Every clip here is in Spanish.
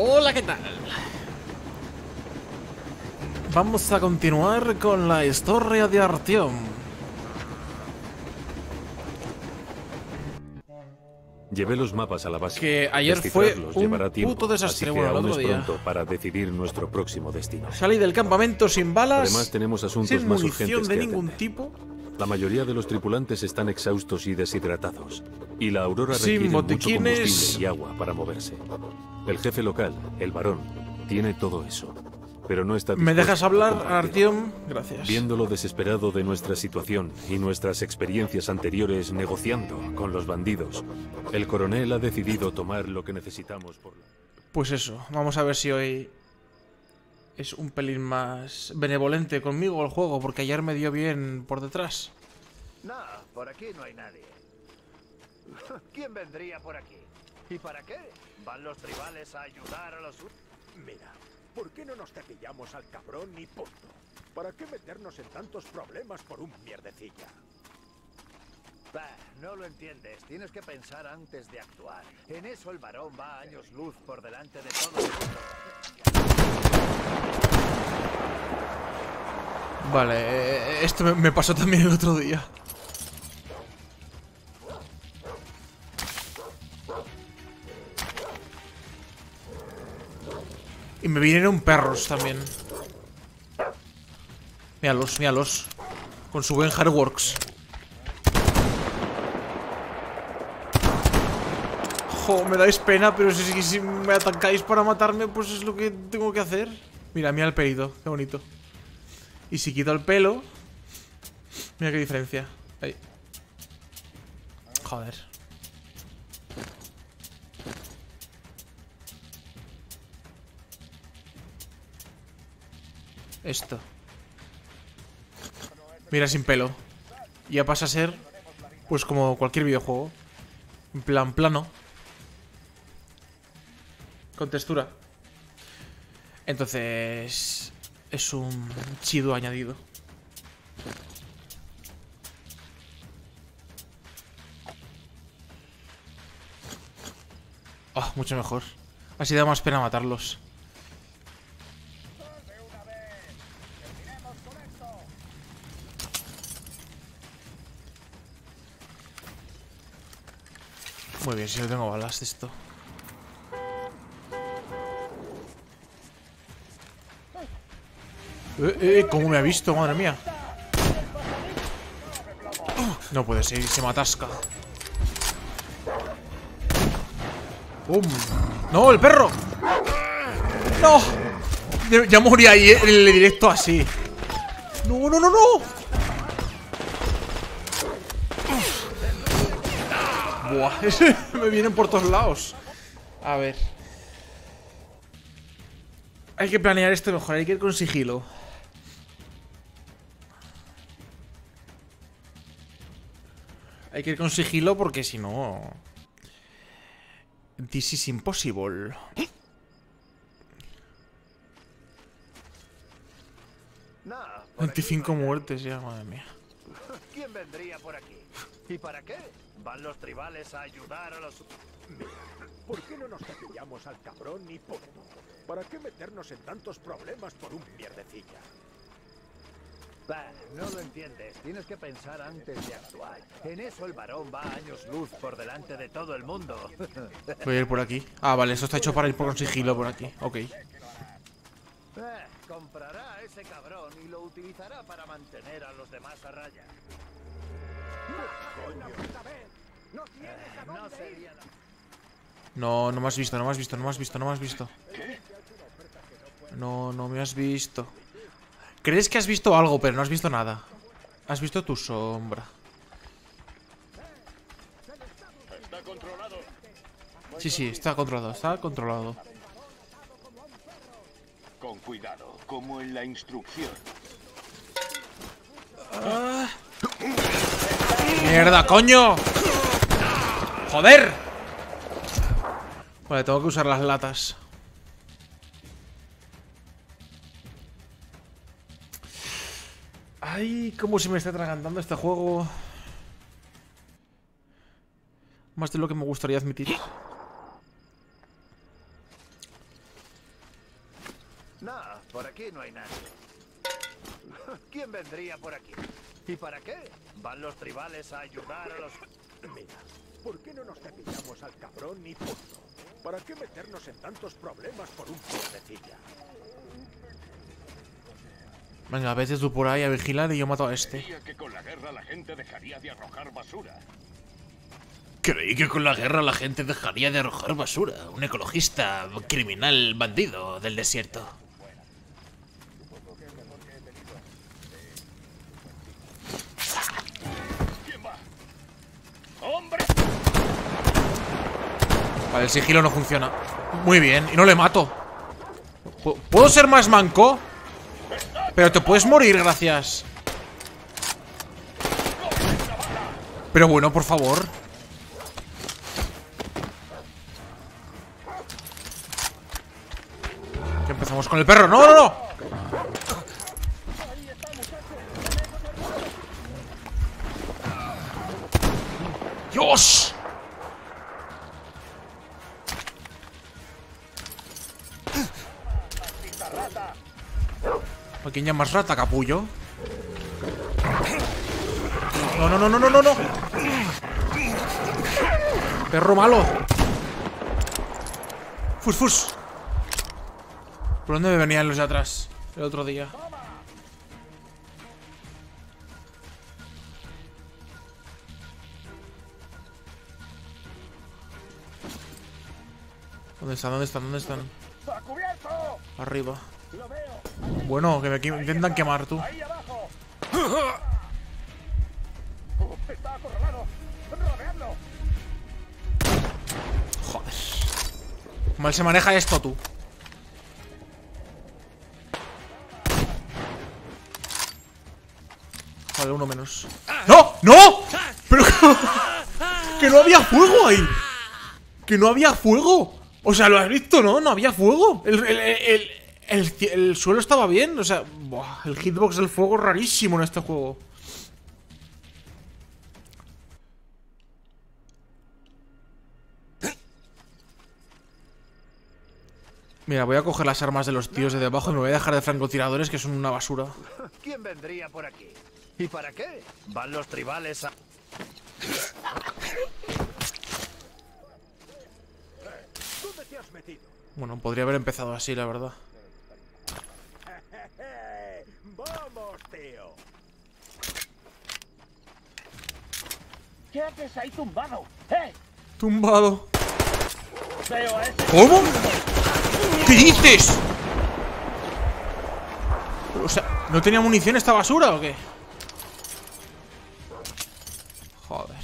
Hola, ¿qué tal? Vamos a continuar con la historia de Artyom. Llevé los mapas a la base. Que ayer fue un tiempo, puto desastre, así que bueno, el aún otro es día. pronto para decidir nuestro próximo destino. Salí del campamento sin balas, Además tenemos asuntos sin más munición urgentes de ningún atender. tipo, La mayoría de los tripulantes están exhaustos y deshidratados, y la Aurora Sin requiere mucho botiquines. combustible y agua para moverse. El jefe local, el varón, tiene todo eso, pero no está ¿Me dejas hablar. Artyom? Gracias. Viendo lo desesperado de nuestra situación y nuestras experiencias anteriores negociando con los bandidos, el coronel ha decidido tomar lo que necesitamos por. Pues eso, vamos a ver si hoy es un pelín más benevolente conmigo el juego, porque ayer me dio bien por detrás. No, por aquí no hay nadie. ¿Quién vendría por aquí? ¿Y para qué? ¿Van los tribales a ayudar a los... Mira, ¿por qué no nos cepillamos al cabrón y punto? ¿Para qué meternos en tantos problemas por un mierdecilla? Bah, no lo entiendes. Tienes que pensar antes de actuar. En eso el varón va a años luz por delante de todo el. Vale, eh, esto me, pasó también el otro día. Y me vinieron perros también. Míralos, míralos. Con su buen hardworks. Jo, me dais pena, pero si, si me atacáis para matarme, pues es lo que tengo que hacer. Mira, mira el pelito, qué bonito. Y si quito el pelo... Mira qué diferencia. Ahí. Joder. Esto. Mira sin pelo. Ya pasa a ser... Pues como cualquier videojuego. En plan plano. Con textura. Entonces... Es un chido añadido. Oh, mucho mejor. Así da más pena matarlos. Muy bien, si no tengo balas de esto. Eh, eh, ¿cómo me ha visto? Madre mía. No puede ser, se me atasca. ¡Bum! ¡No, el perro! ¡No! Ya- Ya morí ahí eh, en el directo así. ¡No, no, no, no! Buah, me vienen por todos lados. A ver. Hay que planear esto mejor, hay que ir con sigilo. Hay que ir con sigilo porque si no... This is impossible. No, por aquí 25 no hay muertes ya, madre mía. ¿Quién vendría por aquí? ¿Y para qué? ¿Van los tribales a ayudar a los... Mira, ¿por qué no nos cepillamos al cabrón y punto? ¿Para qué meternos en tantos problemas por un mierdecilla? Bah, no lo entiendes. Tienes que pensar antes de actuar. En eso el varón va a años luz por delante de todo el mundo. Voy a ir por aquí. Ah, vale, esto está hecho para ir por con sigilo por aquí. Ok. Eh, comprará a ese cabrón y lo utilizará para mantener a los demás a raya. No sería la... No, no me has visto, no me has visto, no me has visto, no me has visto. No, no me has visto. Crees que has visto algo, pero no has visto nada. Has visto tu sombra. Sí, sí, está controlado, está controlado. Con cuidado, como en la instrucción. ¡Mierda, coño! ¡Joder! Vale, tengo que usar las latas. Ay, cómo se me está atragantando este juego. Más de lo que me gustaría admitir. aquí no hay nadie. ¿Quién vendría por aquí? ¿Y para qué? ¿Van los tribales a ayudar a los... Mira, ¿por qué no nos cepillamos al cabrón y punto? ¿Para qué meternos en tantos problemas por un pierdecilla? Venga, vete tú por ahí a vigilar y yo mato a este. Creía que con la guerra la gente dejaría de arrojar basura. Creí que con la guerra la gente dejaría de arrojar basura. Un ecologista, criminal, bandido del desierto. ¿Quién va? ¡Hombre! Vale, el sigilo no funciona. Muy bien, y no le mato. Pu- ¿Puedo ser más manco? Pero te puedes morir, gracias. Pero bueno, por favor. Empezamos con el perro. ¡No, no, no! ¡Dios! Pequeña más rata, capullo. No, no, no, no, no, no, no. Perro malo. Fus, fus. ¿Por dónde me venían los de atrás? El otro día. ¿Dónde están? ¿Dónde están? ¿Dónde están? Arriba. Bueno, que me intentan quemar tú. Joder. Mal se maneja esto tú. Vale, uno menos. ¡No! ¡No! ¡Pero que no había fuego ahí! ¡Que no había fuego! O sea, ¿lo has visto, no? No había fuego. El, el, el, el- el- el suelo estaba bien. O sea, buah, el hitbox del fuego rarísimo en este juego. Mira, voy a coger las armas de los tíos de debajo y me voy a dejar de francotiradores que son una basura. ¿Quién vendría por aquí? ¿Y para qué? ¿Van los tribales a...? ¿Dónde te has metido? Bueno, podría haber empezado así, la verdad. ¡Vamos, tío! ¿Qué haces ahí tumbado? ¡Eh! Tumbado. ¿Cómo? ¿Qué dices? O sea, ¿no tenía munición esta basura o qué? Joder.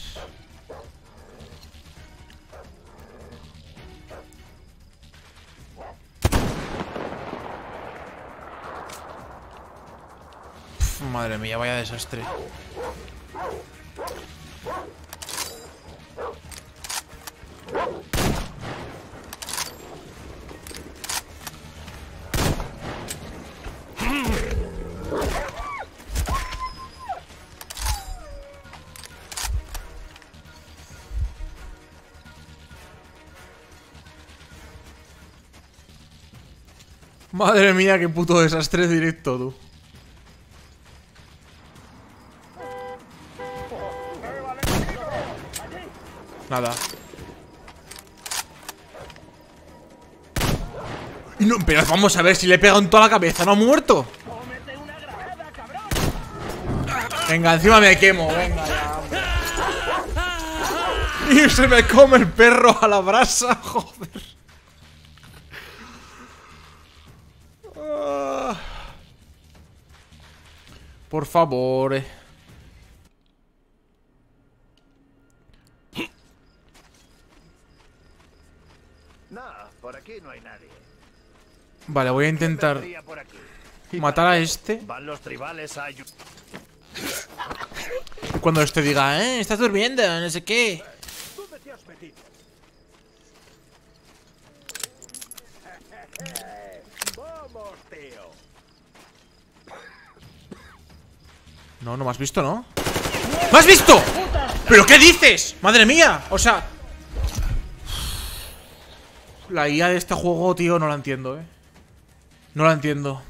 Madre mía, vaya desastre. Madre mía, qué puto desastre directo, tú. Nada. No, pero vamos a ver si le he pegado en toda la cabeza, ¿no ha muerto? Venga, encima me quemo. Y se me come el perro a la brasa, joder. Ah. Por favor. eh. No, por aquí no hay nadie. Vale, voy a ¿Quién intentar matar a este. ¿Van los tribales a ayudar? Cuando este diga, eh, estás durmiendo, no sé qué. No, no me has visto, ¿no? ¿Me has visto? ¿Pero qué dices? ¡Madre mía! O sea... La IA de este juego, tío, no la entiendo, ¿eh? No la entiendo.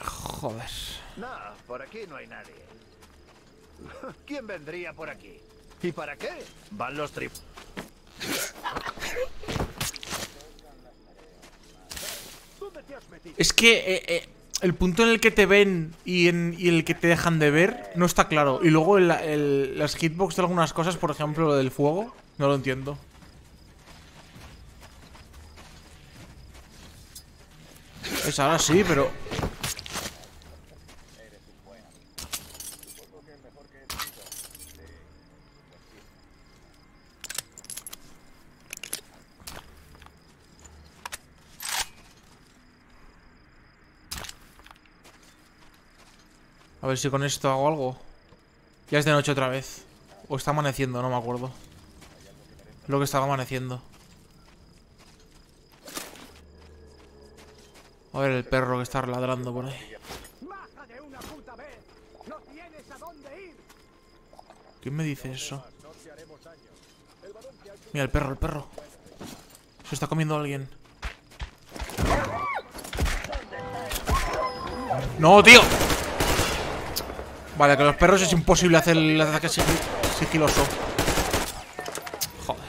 Joder. No, por aquí no hay nadie. ¿Quién vendría por aquí? ¿Y para qué? Van los trip. Es que eh, eh, el punto en el que te ven y en el que te dejan de ver no está claro. Y luego las hitbox de algunas cosas, por ejemplo, lo del fuego, no lo entiendo. Es ahora sí, pero... A ver si con esto hago algo. Ya es de noche otra vez. O está amaneciendo, no me acuerdo. Lo que estaba amaneciendo. A ver el perro que está ladrando por ahí. ¿Quién me dice eso? Mira, el perro, el perro. Se está comiendo a alguien. ¡No, tío! Vale, que los perros es imposible hacer el ataque sigi- sigiloso. Joder.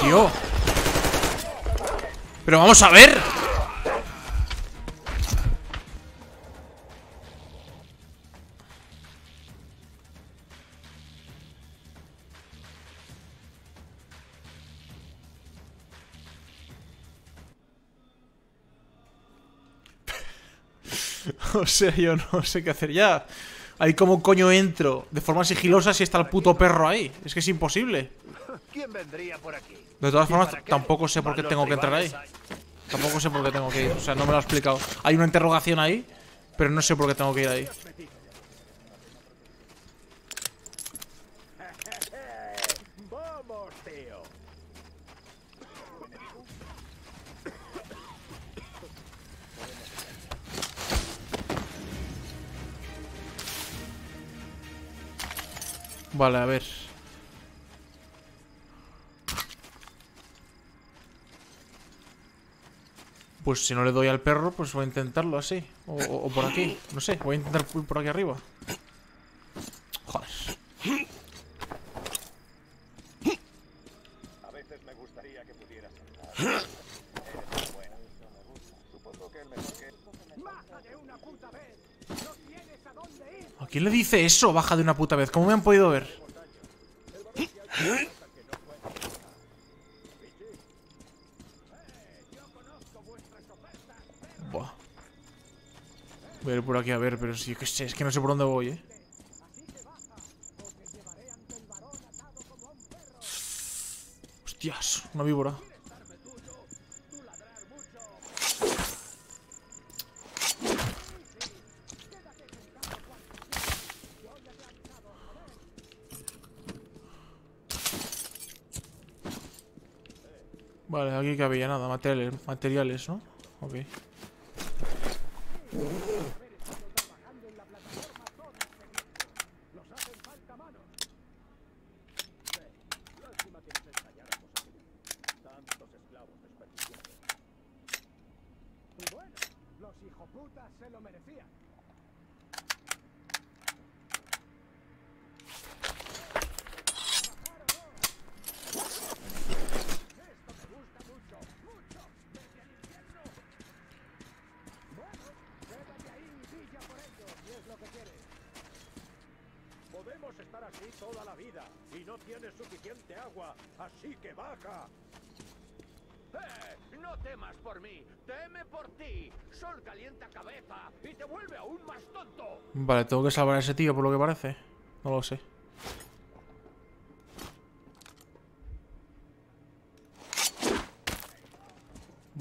Tío. Pero vamos a ver. O sea, yo no sé qué hacer ya. Ahí como coño entro de forma sigilosa si está el puto perro ahí. Es que es imposible. ¿Quién vendría por aquí? De todas ¿Y formas, tampoco sé por qué tengo que entrar ahí. Tampoco sé por qué tengo que ir. O sea, no me lo ha explicado. Hay una interrogación ahí, pero no sé por qué tengo que ir ahí. Vale, a ver. Pues si no le doy al perro, pues voy a intentarlo así. O, o- o por aquí. No sé, voy a intentar por aquí arriba. Joder. A veces me gustaría que pudieras saltar. Eres buena. Supongo que el mejor que... ¡Baja de una puta vez! ¡No tienes a dónde ir! ¿A quién le dice eso? Baja de una puta vez. ¿Cómo me han podido ver? Buah. Voy a ir por aquí a ver, pero sí que sé, es que no sé por dónde voy, eh. Hostias, una víbora. Vale, aquí que había nada, materiales, materiales, ¿no? Ok. Bueno, los hijoputas se lo merecían. Podemos estar así toda la vida y no tienes suficiente agua, así que baja. ¡Eh! No temas por mí, teme por ti. Sol calienta cabeza y te vuelve aún más tonto. Vale, tengo que salvar a ese tío por lo que parece. No lo sé.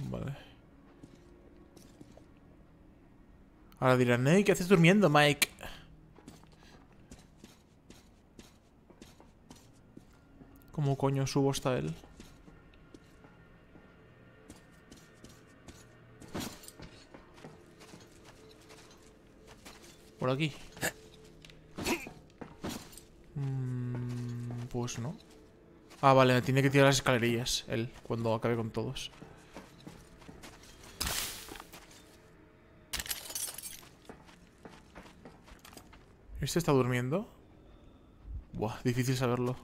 Vale. Ahora dirán, "Ey, ¿qué haces durmiendo, Mike? ¿Cómo coño subo hasta él? Por aquí. Mm, pues no. Ah, vale, me tiene que tirar las escalerillas él cuando acabe con todos. ¿Este está durmiendo? Buah, difícil saberlo.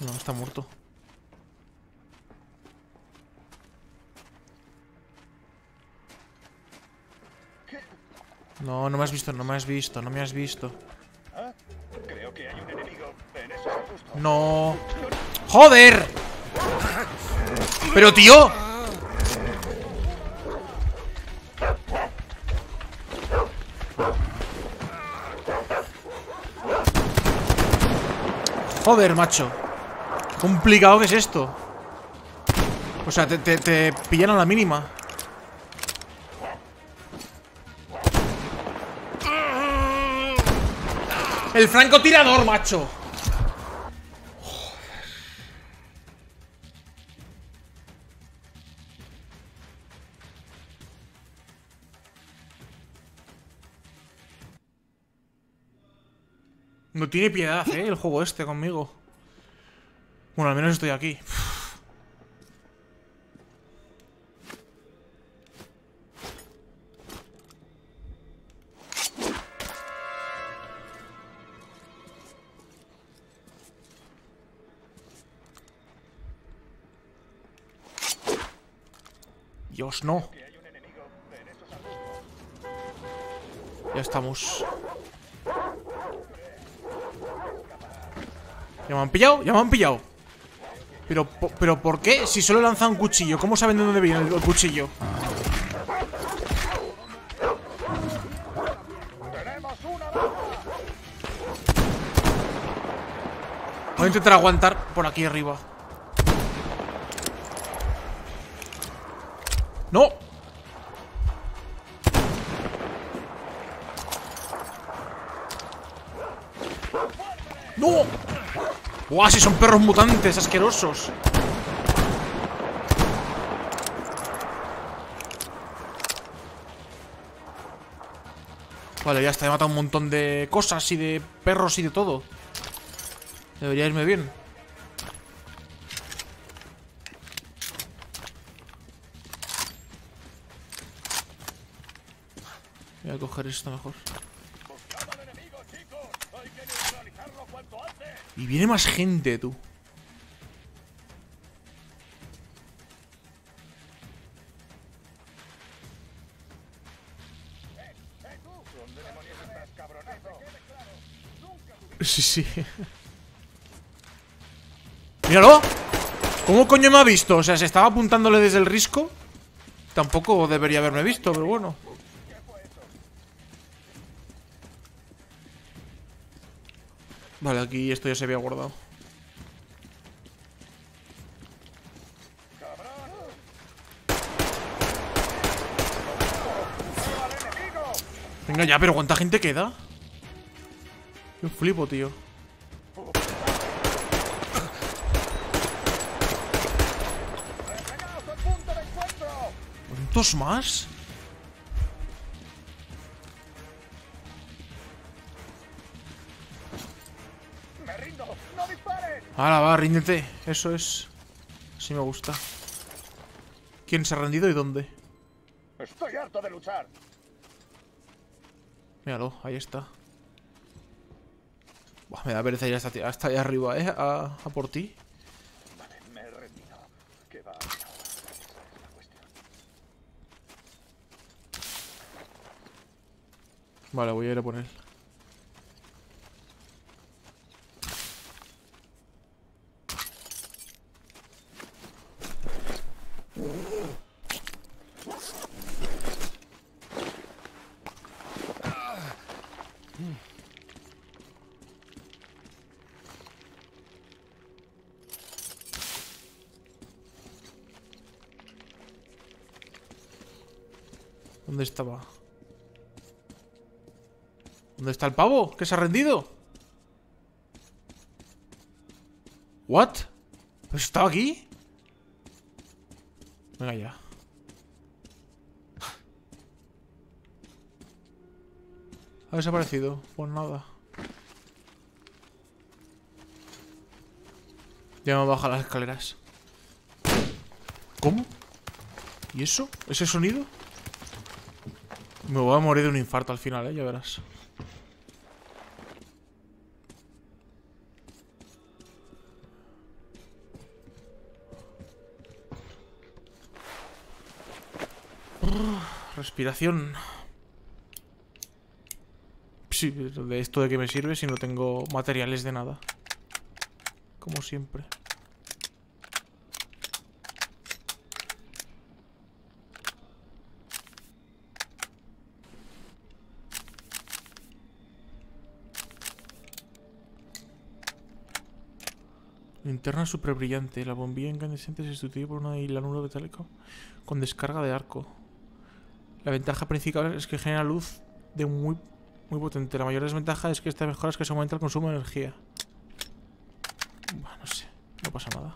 No, está muerto. No, no me has visto, no me has visto, no me has visto. Creo que hay un enemigo en esos. No. ¡Joder! Pero tío. Joder, macho. Complicado que es esto. O sea, te, te, te pillan a la mínima. El francotirador, macho. No tiene piedad, eh, el juego este conmigo. Bueno, al menos estoy aquí. No. Ya estamos. Ya me han pillado, ya me han pillado. Pero, pero ¿por qué? Si solo lanza un cuchillo, ¿cómo saben de dónde viene el cuchillo? Voy a intentar aguantar por aquí arriba. ¡No! ¡No! ¡Buah, si son perros mutantes asquerosos! Vale, ya está, he matado un montón de cosas y de perros y de todo. Debería irme bien. Voy a coger esto mejor. Y viene más gente, tú. Sí, sí. ¡Míralo! ¿Cómo coño me ha visto? O sea, se estaba apuntándole desde el risco. Tampoco debería haberme visto, pero bueno. Vale, aquí esto ya se había guardado. Venga ya, pero ¿cuánta gente queda? Yo flipo, tío. ¿Cuántos más? Ahora va, ríndete. Eso es. Así me gusta. ¿Quién se ha rendido y dónde? Estoy harto de luchar. Míralo, ahí está. Buah, me da pereza ir hasta, hasta allá arriba, ¿eh? A, a por ti. Vale, me he rendido. ¿Qué va ahora? Esa es la cuestión. Vale, voy a ir a por estaba? ¿Dónde está el pavo? ¿Que se ha rendido? ¿What? ¿Estaba aquí? Venga ya Ha desaparecido Pues nada Ya me baja las escaleras ¿Cómo? ¿Y eso? ¿Ese sonido? Me voy a morir de un infarto al final, eh, ya verás. Respiración. Sí, de esto de qué me sirve si no tengo materiales de nada. Como siempre. Linterna super brillante. La bombilla incandescente se sustituye por una hilanuro metálico con descarga de arco. La ventaja principal es que genera luz de muy, muy potente. La mayor desventaja es que esta mejora es que se aumenta el consumo de energía. No sé. No pasa nada.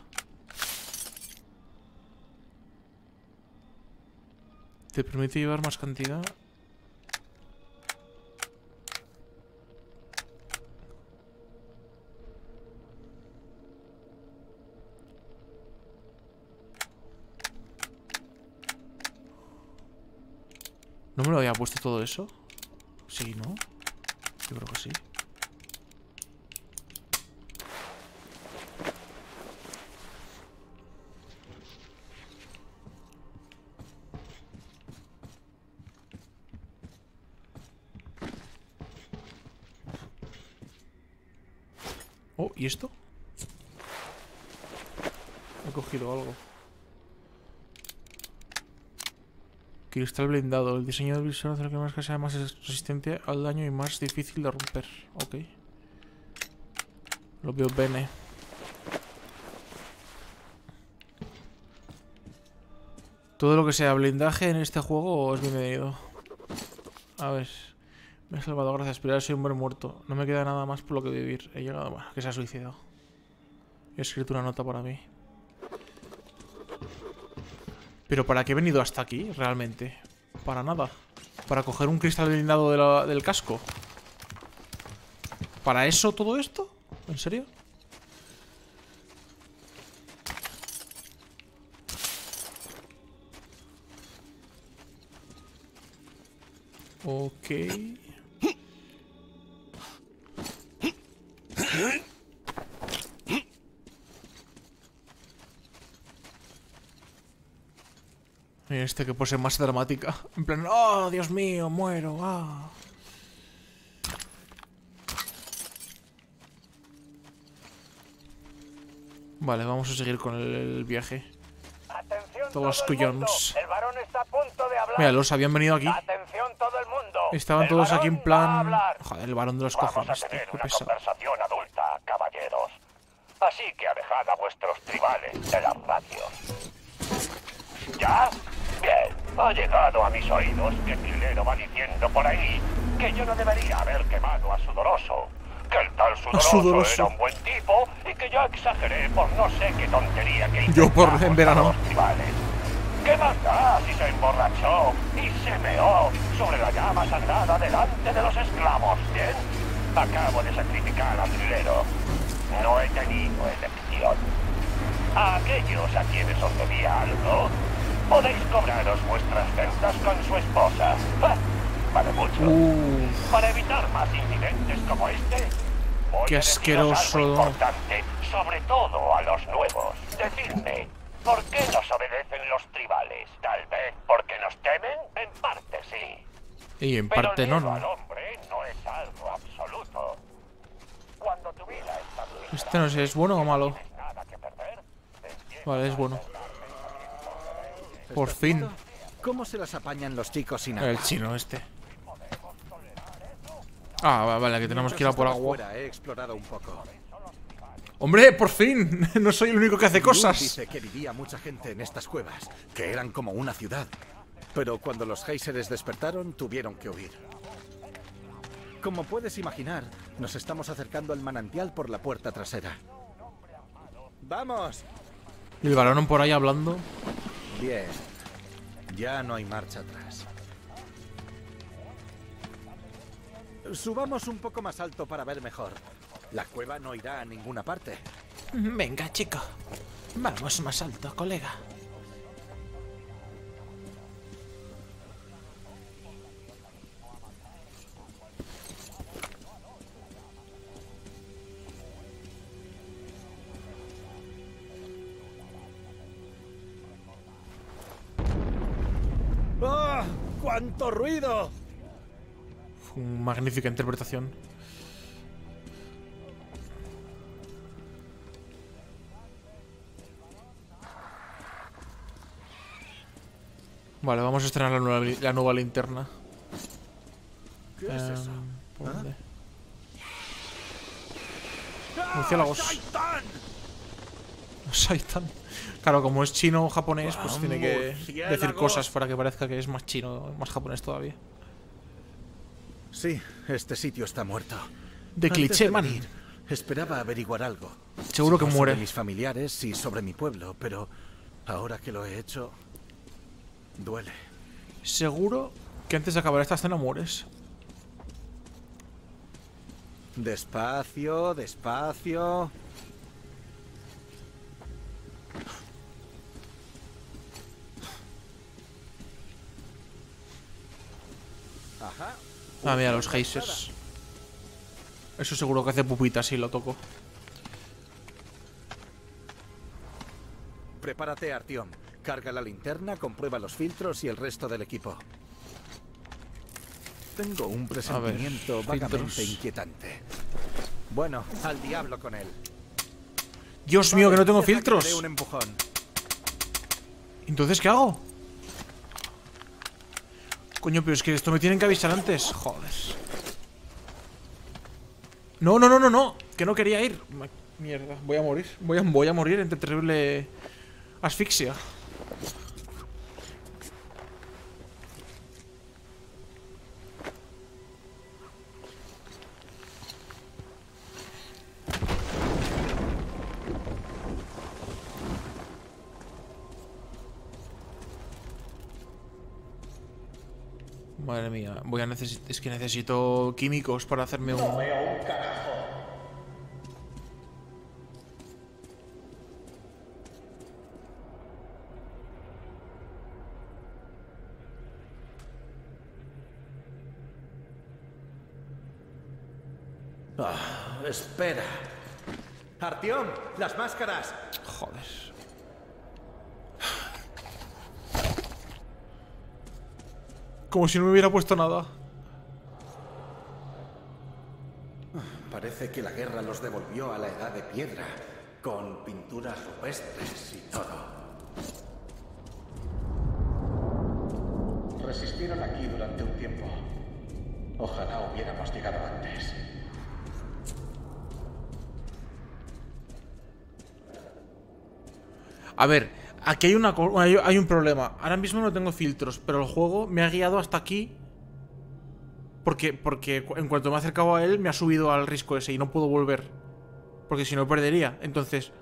Te permite llevar más cantidad. ¿No me lo había puesto todo eso? Sí, ¿no? Yo creo que sí. Oh, ¿y esto? He cogido algo. Cristal blindado. El diseño del visor hace que más que sea más resistente al daño y más difícil de romper. Ok. Lo veo bene. Todo lo que sea blindaje en este juego es bienvenido. A ver. Me he salvado, gracias. Pero ahora soy un hombre muerto. No me queda nada más por lo que vivir. He llegado. Bueno, que se ha suicidado. He escrito una nota para mí. Pero ¿para qué he venido hasta aquí, realmente? Para nada. Para coger un cristal blindado del casco. ¿Para eso todo esto? ¿En serio? Ok. este que pose más dramática. En plan, ¡oh, Dios mío, muero! ¡Ah! Vale, vamos a seguir con el, el viaje. Atención Todos todo hablar. Mira, los habían venido aquí. Atención todo el mundo. Estaban El todos aquí en plan... Joder, el varón de los Vamos cojones, a tío. tener Qué una adulta, caballeros. Así que alejad a vuestros tribales de las radios. ¿Ya? Ha llegado a mis oídos que Trilero va diciendo por ahí que yo no debería haber quemado a Sudoroso. Que el tal Sudoroso, Sudoroso. era un buen tipo y que yo exageré por no sé qué tontería que Yo por- en verano. ¿Qué más da si se emborrachó y se meó sobre la llama sagrada delante de los esclavos? Bien, acabo de sacrificar al trilero. No he tenido elección. A aquellos a quienes os debía algo, podéis cobraros vuestras deudas con su esposa. ¡Ja! Vale mucho. Para evitar más incidentes como este, voy Qué a asqueroso. algo importante, sobre todo a los nuevos. Decidme, ¿por qué nos obedecen los tribales? Tal vez porque nos temen, en parte sí. y en Pero parte el no, al no. hombre no es algo absoluto. Cuando tu vida está en Este no sé, ¿es bueno o malo? Vale, es bueno. Por fin. ¿Cómo se las apañan los chicos sin El chino este. Ah, va- vale, que tenemos que ir a por agua. fuera, he explorado un poco. ¡Hombre, por fin! No soy el único que hace cosas. Dice que vivía mucha gente en estas cuevas, que eran como una ciudad. Pero cuando los géiseres despertaron, tuvieron que huir. Como puedes imaginar, nos estamos acercando al manantial por la puerta trasera. ¡Vamos! Y el varón por ahí hablando. Bien. Ya no hay marcha atrás. Subamos un poco más alto para ver mejor. La cueva no irá a ninguna parte. Venga, chico. Vamos más alto, colega. Ruido! Fue una magnífica interpretación. Vale, vamos a estrenar la nueva, la nueva linterna. ¿Qué es eso? Em. Murciélagos. ¡Shaitan! Saitan. Claro, como es chino o japonés, pues Ah, tiene que decir cosas para que parezca que es más chino, más japonés todavía. Sí, este sitio está muerto. De Antes cliché, de man. Esperaba averiguar algo. Seguro Si que muere. Sobre mis familiares y sobre mi pueblo, pero ahora que lo he hecho, duele. Seguro que antes de acabar esta escena mueres. Despacio, despacio. Ah, mira, los geysers. Eso seguro que hace pupita si lo toco. Prepárate, Artiom. Carga la linterna, comprueba los filtros y el resto del equipo. Tengo un presentimiento vagamente filtros. inquietante. Bueno, al diablo con él. Dios mío, que no tengo filtros. un empujón. Entonces, ¿qué hago? Coño, pero es que esto me tienen que avisar antes. Joder. No, no, no, no, no. Que no quería ir. Mierda, voy a morir. Voy a, voy a morir entre terrible asfixia. Madre mía, voy a necesitar. Es que necesito químicos para hacerme un. Ah, espera. Artiom, las máscaras. Joder. Como si no me hubiera puesto nada. Parece que la guerra los devolvió a la edad de piedra, con pinturas rupestres y todo. Resistieron aquí durante un tiempo. Ojalá hubiéramos llegado antes. A ver, aquí hay, un problema. Ahora mismo no tengo filtros, pero el juego me ha guiado hasta aquí. Porque, porque en cuanto me he acercado a él, me ha subido al risco ese y no puedo volver. Porque si no, perdería. Entonces,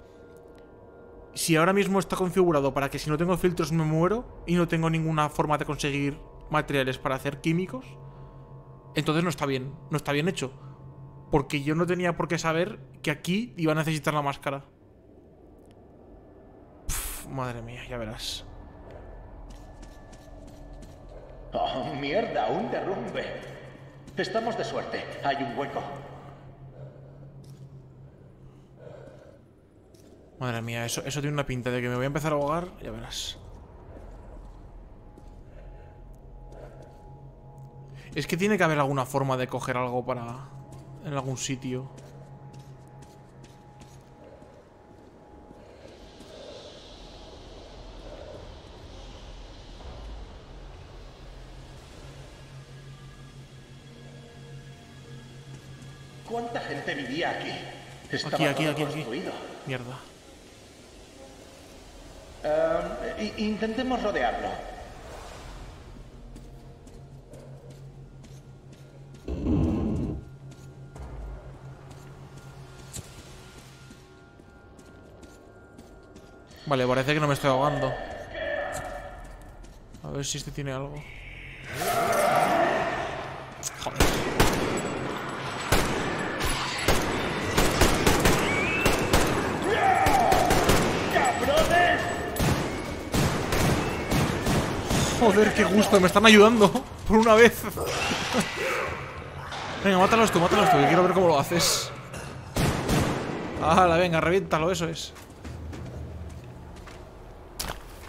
si ahora mismo está configurado para que si no tengo filtros me muero y no tengo ninguna forma de conseguir materiales para hacer químicos, entonces no está bien. No está bien hecho. Porque yo no tenía por qué saber que aquí iba a necesitar la máscara. Madre mía, ya verás. ¡Oh, mierda! ¡Un derrumbe! Estamos de suerte. Hay un hueco. Madre mía, eso, eso tiene una pinta de que me voy a empezar a ahogar, ya verás. Es que tiene que haber alguna forma de coger algo para... En algún sitio. ¿Cuánta gente vivía aquí? Estaba Aquí, aquí, todo aquí, aquí. construido. Mierda. Eh, intentemos rodearlo. Vale, parece que no me estoy ahogando. A ver si este tiene algo. Joder. Joder, qué gusto, me están ayudando. Por una vez. Venga, mátalos tú, mátalos tú, que quiero ver cómo lo haces. ¡Hala, venga, reviéntalo, eso es.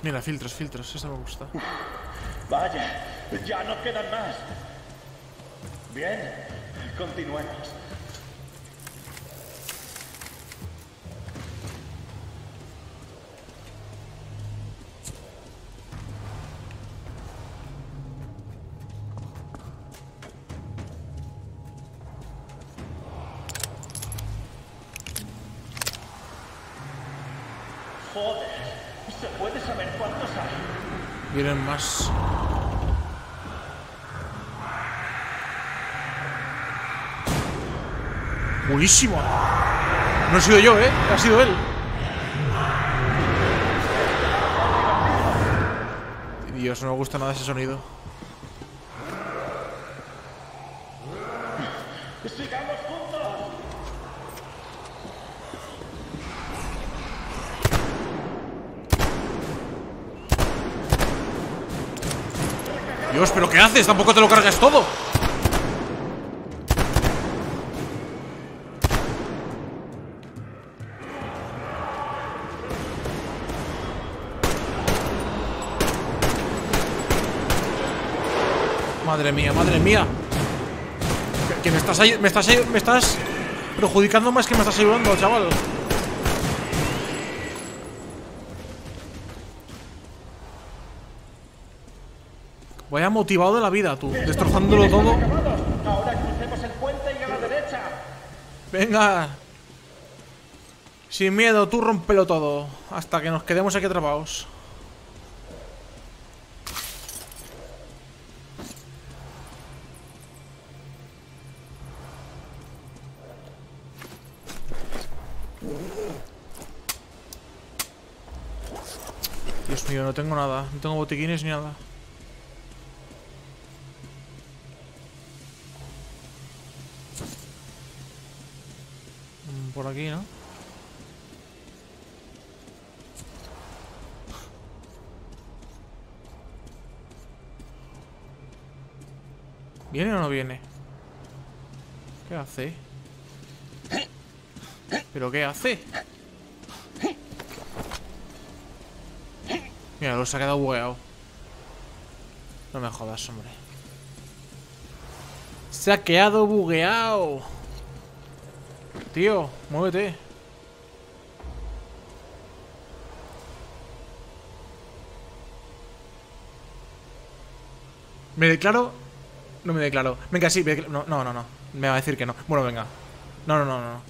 Mira, filtros, filtros, eso me gusta. Vaya, ya no quedan más. Bien, continuemos. Vienen más. Buenísimo. No he sido yo, ¿eh? Ha sido él. Dios, no me gusta nada ese sonido. ¡Sigamos juntos! Dios, ¿pero qué Tampoco te lo cargas todo. Madre mía, madre mía. Que, que me estás me estás me estás perjudicando más que me estás ayudando, chaval. Motivado de la vida, tú, destrozándolo todo. Ahora crucemos el puente y a la derecha. Venga. Sin miedo, tú rompelo todo. Hasta que nos quedemos aquí atrapados. Dios mío, no tengo nada. No tengo botiquines ni nada. Mm, Por aquí, ¿no? ¿Viene o no viene? ¿Qué hace? ¿Pero qué hace? Mira, lo se ha quedado bugueado. No me jodas, hombre. Se ha quedado bugueado. Tío, muévete. ¿Me declaro? No me declaro. Venga, sí, me declaro. No, no, no, no. Me va a decir que no. Bueno, venga. No, no, no, no.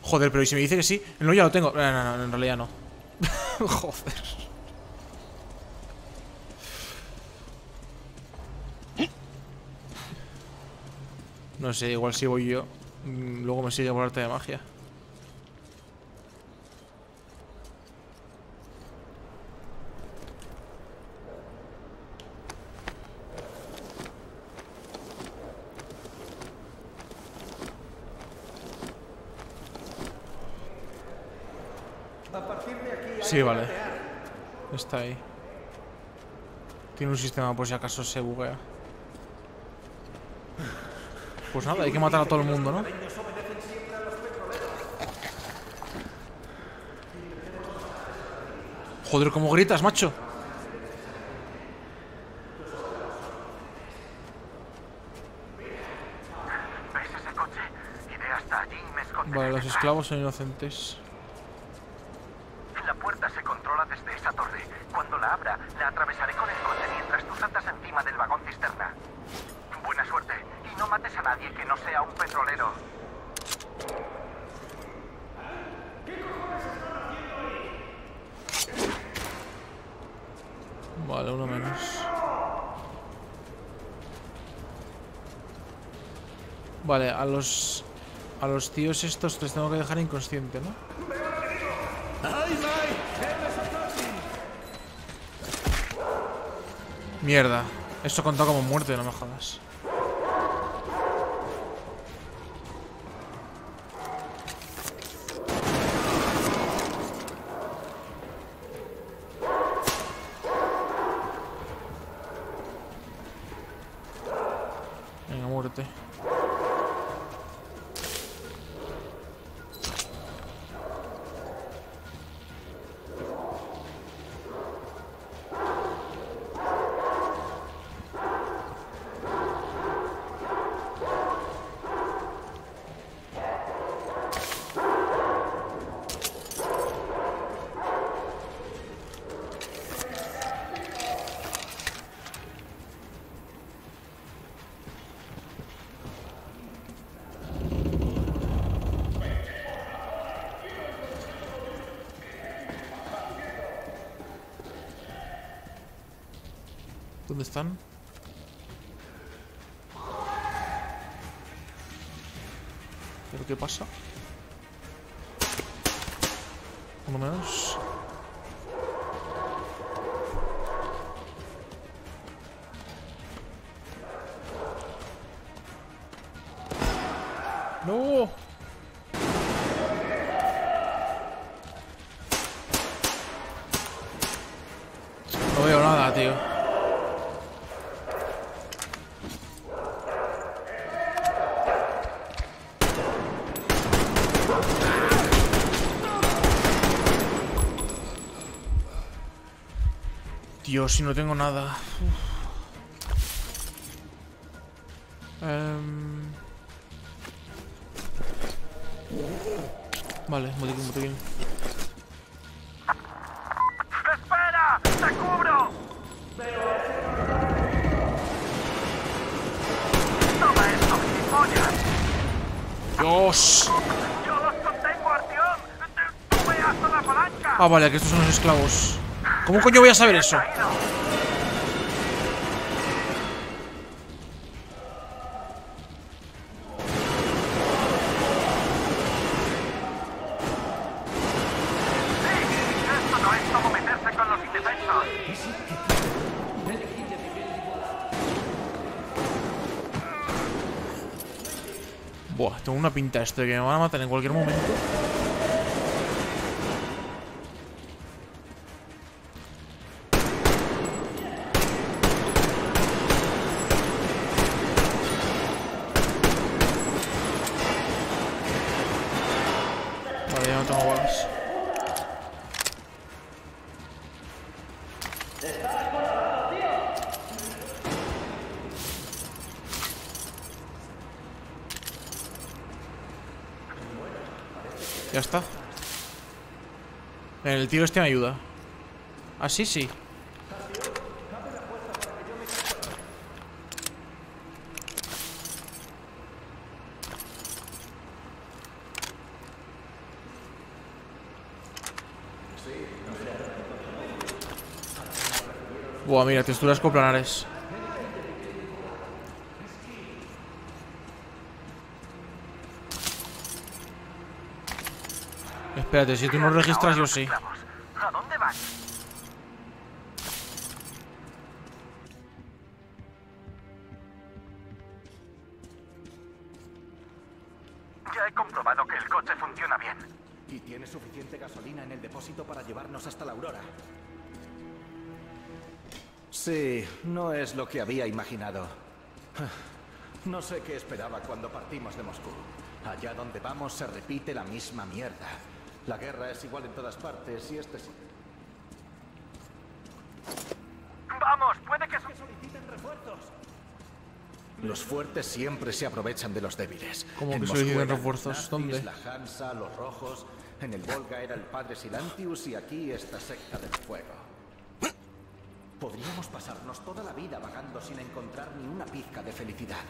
Joder, pero ¿y si me dice que sí? No, ya lo tengo. No, no, no, en realidad no. Joder. No sé, igual si voy yo. Mm, Luego me sigue por arte de magia. Sí, vale. Está ahí. Tiene un sistema por si acaso se buguea. Pues nada, hay que matar a todo el mundo, ¿no? Joder, cómo gritas, macho. Vale, los esclavos son inocentes. La puerta se controla desde esa torre. Cuando la abra, la atravesaré con el coche mientras tú saltas encima del vagón cisterna. No mates a nadie que no sea un petrolero. Vale, uno menos. Vale, a los... A los tíos estos les tengo que dejar inconsciente, ¿no? Mierda. Esto contado como muerte, no me jodas. Dios, si no tengo nada. Em. Vale, botiquín, botiquín. ¡Espera! ¡Te cubro! ¡Toma esto, gilipollas! ¡Dios! ¡Yo los contengo, Artión! ¡Tú veas la palanca! Ah, vale, que estos son los esclavos. ¿Cómo coño voy a saber eso? Buah, tengo una pinta esto de que me van a matar en cualquier momento. Vale, ya no tengo balas. Ya está. El tío este me ayuda. Así sí. Buah, mira, texturas coplanares. Espérate, si tú no registras, yo sí. ¿A dónde van? Ya he comprobado que el coche funciona bien. Y tiene suficiente gasolina en el depósito para llevarnos hasta la Aurora. Sí, no es lo que había imaginado. No sé qué esperaba cuando partimos de Moscú. Allá donde vamos se repite la misma mierda. La guerra es igual en todas partes y este sí. Vamos, puede que... soliciten refuerzos. Los fuertes siempre se aprovechan de los débiles. ¿Cómo En que Moscú solicitan refuerzos? nazis, ¿Dónde? La Hansa, los rojos. En el Volga era el padre Silantius y aquí esta secta del fuego. Podríamos pasarnos toda la vida vagando sin encontrar ni una pizca de felicidad.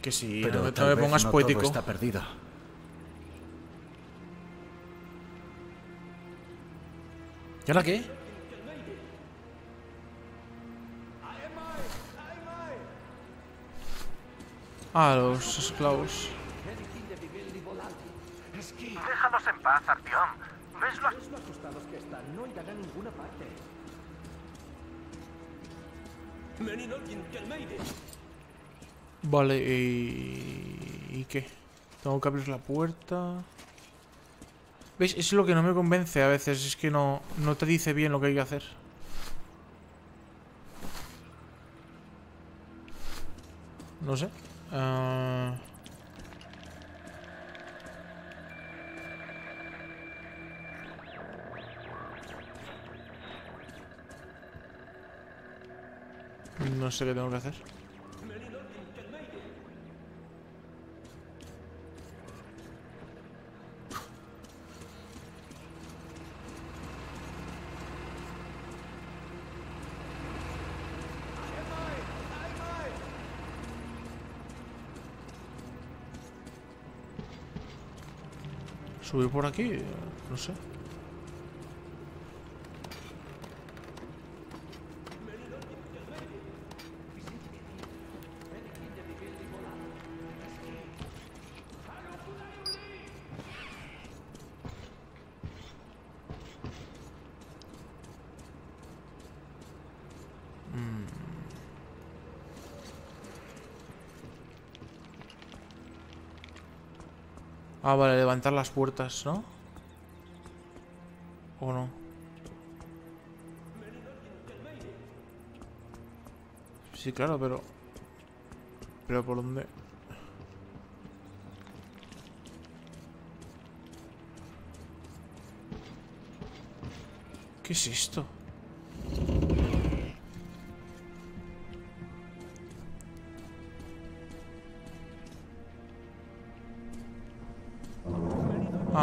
Que sí, Pero no, tal me vez pongas no poético. Todo está perdido. ¿Y ahora qué? Ah, los esclavos. Déjalos en paz, Artión. ¿Ves lo asustados que están, no irán a ninguna parte. Vale, y... ¿y qué? Tengo que abrir la puerta. ¿Ves? Es lo que no me convence a veces. Es que no, no te dice bien lo que hay que hacer. No sé. Ah, No sé qué tengo que hacer. Subir por aquí, no sé. Ah, vale, levantar las puertas, ¿no? ¿O no? Sí, claro, pero... ¿Pero por dónde? ¿Qué es esto?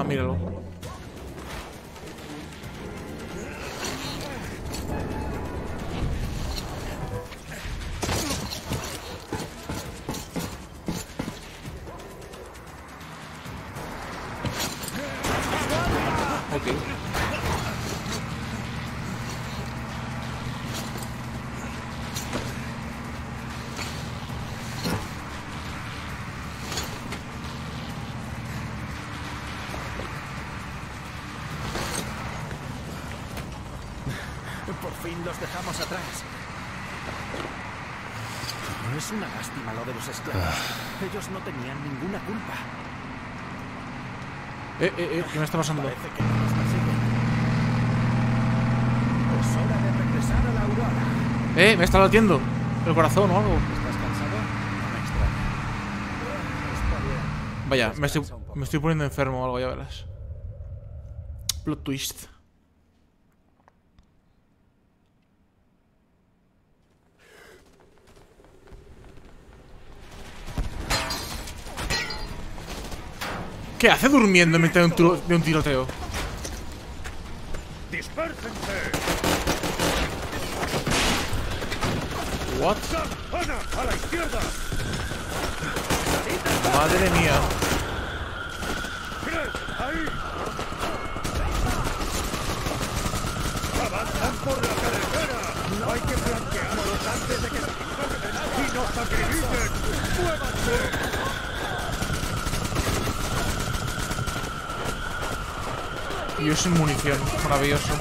Míralo. Los esclavos. Ellos no tenían ninguna culpa. Eh, eh, eh, ¿qué me está pasando? Parece que no nos persiguen. Es hora de regresar a la aurora. Eh, me está latiendo el corazón o algo. ¿Estás cansado? No me extraña. Está bien. Vaya, estoy, me estoy poniendo enfermo o algo, ya verás. Plot twist. ¿Qué hace durmiendo en mitad de un, tiro- de un tiroteo? What? Madre mía. ¡Avanzan por la carretera! ¡Hay que flanquearlos antes de que se y nos sacrifiquen! ¡Muévanse! Y yo sin munición. Maravilloso.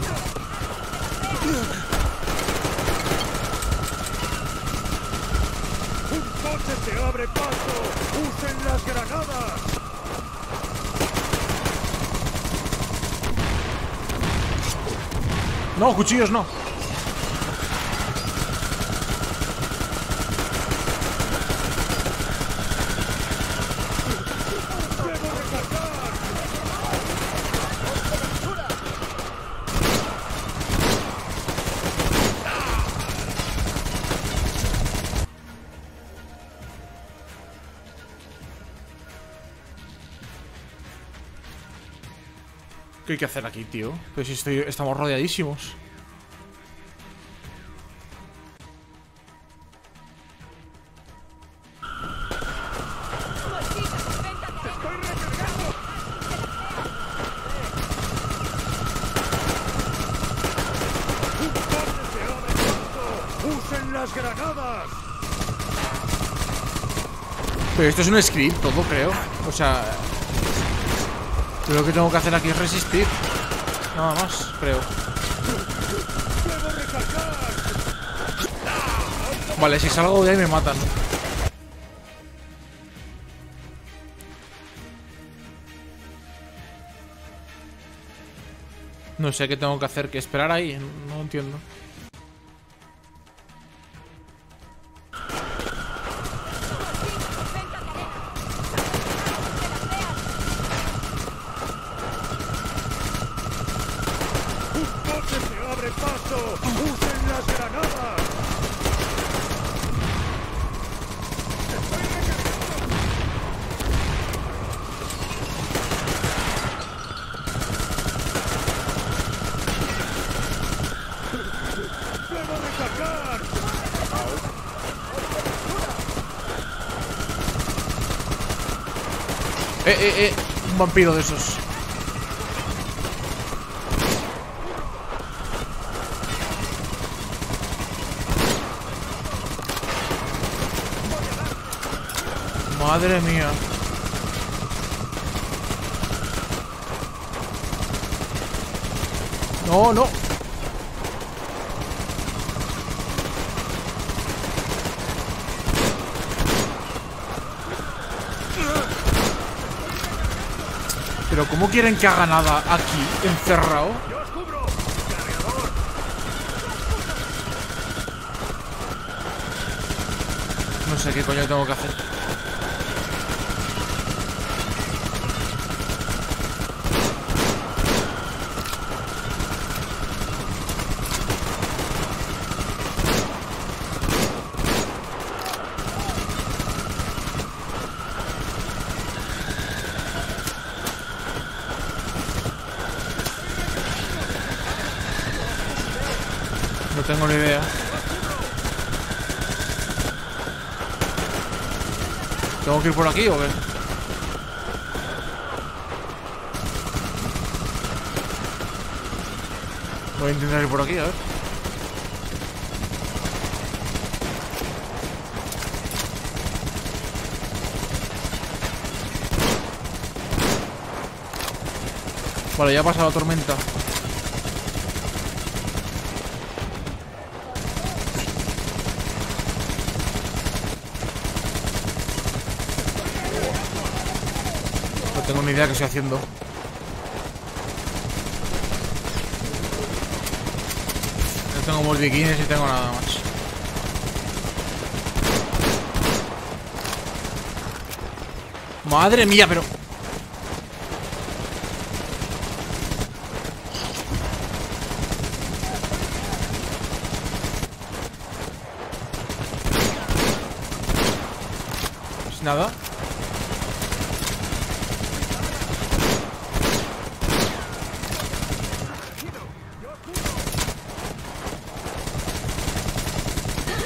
¡Un coche se abre paso! ¡Usen las granadas! No, cuchillos no. ¿Qué que hacer aquí, tío? Pues si estoy, estamos rodeadísimos. Pero esto es un script, todo creo. O sea... Lo que tengo que hacer aquí es resistir. Nada más, creo. Vale, si salgo de ahí me matan. No sé qué tengo que hacer, que esperar ahí, no entiendo. Vampiro de esos. Madre mía. No, no. Pero ¿cómo quieren que haga nada aquí, encerrado? No sé qué coño tengo que hacer. No tengo ni idea. ¿Tengo que ir por aquí o qué? Voy a intentar ir por aquí, a ver. Vale, ya ha pasado la tormenta. Idea qué estoy haciendo. No tengo mordiquines y tengo nada más. Madre mía, pero... Pues nada.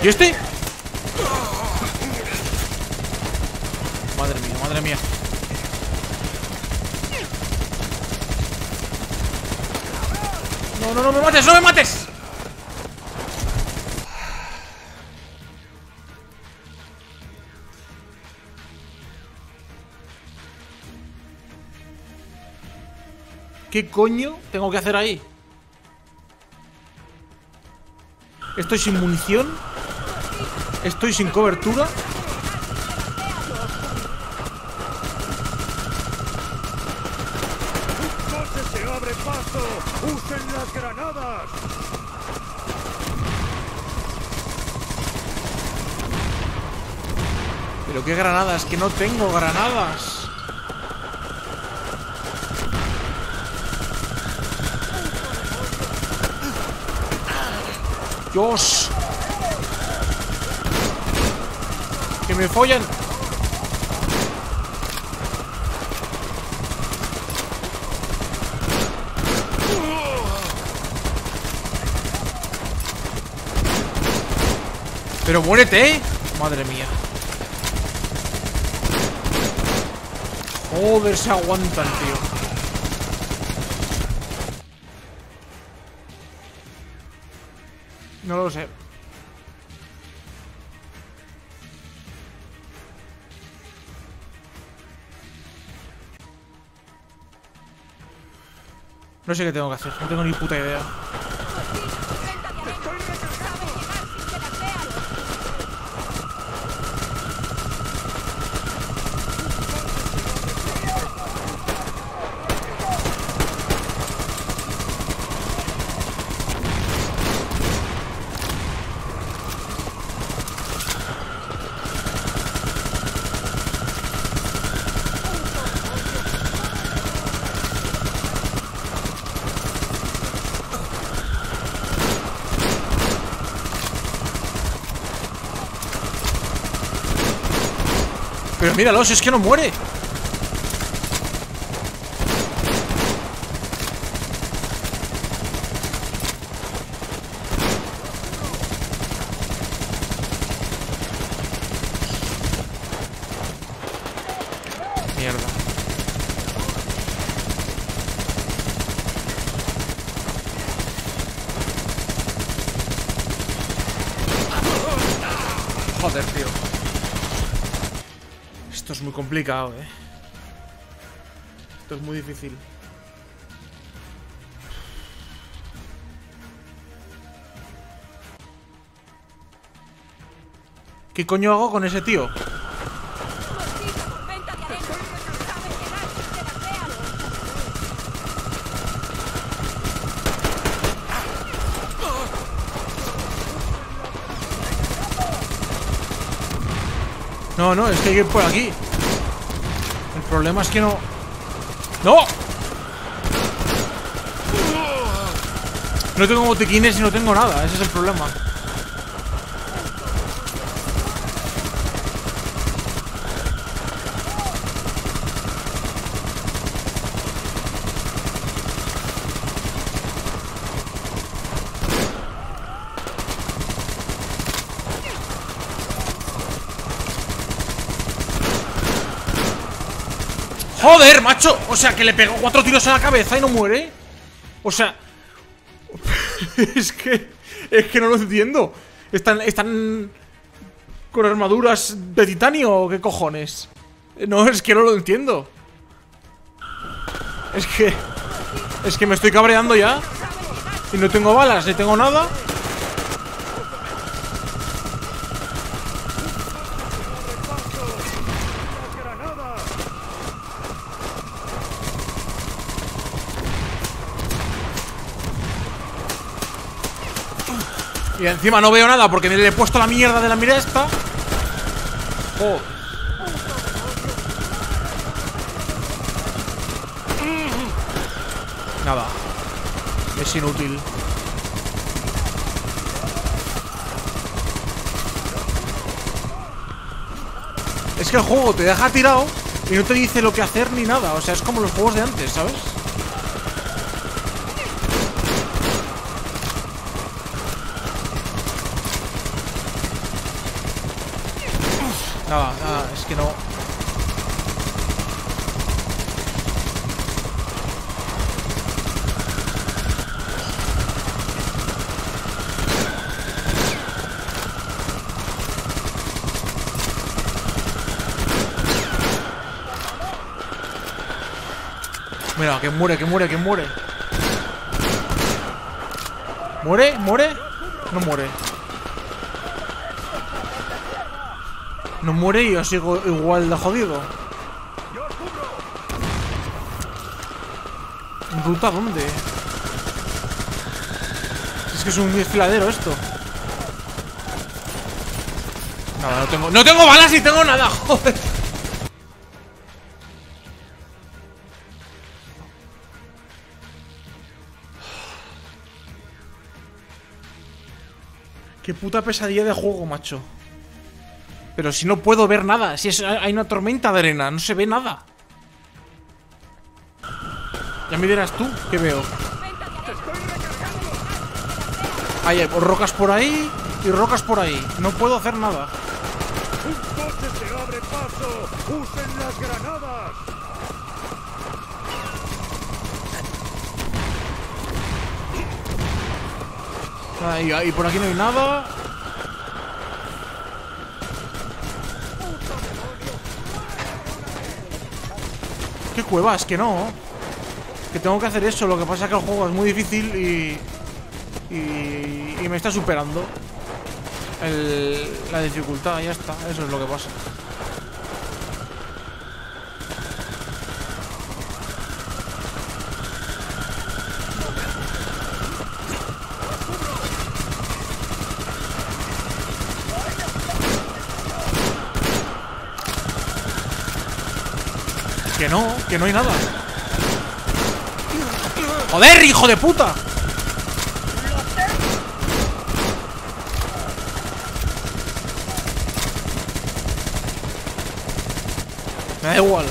¿Y este? Madre mía, madre mía. No, no, no me mates, no me mates. ¿Qué coño tengo que hacer ahí? Estoy sin munición. Estoy sin cobertura. ¡No se abre paso! ¡Usen las granadas! Pero qué granadas, que no tengo granadas. Dios. Que me follan. Pero muérete, ¿eh? Madre mía. Joder, se aguanta el tío. No lo sé. No sé qué tengo que hacer, no tengo ni puta idea. Míralo, si es que no muere. complicado, ¿eh? Esto es muy difícil. ¿Qué coño hago con ese tío? No, no, es que hay que ir por aquí. El problema es que no... ¡No! No tengo botiquines y no tengo nada, ese es el problema. ¡Joder, macho! O sea, que le pegó cuatro tiros a la cabeza y no muere. O sea... es que... Es que no lo entiendo. ¿Están, están con armaduras de titanio qué cojones? No, es que no lo entiendo. Es que... Es que me estoy cabreando ya. Y no tengo balas, ni tengo nada. Encima no veo nada porque le he puesto la mierda de la mira esta. Nada. Es inútil. Es que el juego te deja tirado y no te dice lo que hacer ni nada. O sea, es como los juegos de antes, ¿sabes? Nada, nada, es que no. Mira, que muere, que muere, que muere. ¿Muere? ¿Muere? No muere. No muere y yo sigo igual de jodido. ¿Ruta dónde? Es que es un desfiladero esto. Nada, no tengo. ¡No tengo balas y tengo nada! ¡Joder! Qué puta pesadilla de juego, macho. Pero si no puedo ver nada, si es, hay una tormenta de arena, no se ve nada. Ya me dirás tú qué veo. Hay rocas por ahí y rocas por ahí. No puedo hacer nada. ¡Un coche se abre paso! ¡Usen las granadas! Ahí, ahí, por aquí no hay nada. Cueva? Es que no. Que tengo que hacer eso. Lo que pasa es que el juego es muy difícil y. Y, me está superando. La dificultad, ya está. Eso es lo que pasa. Que no, que no hay nada. ¡Joder, hijo de puta! Me da igual.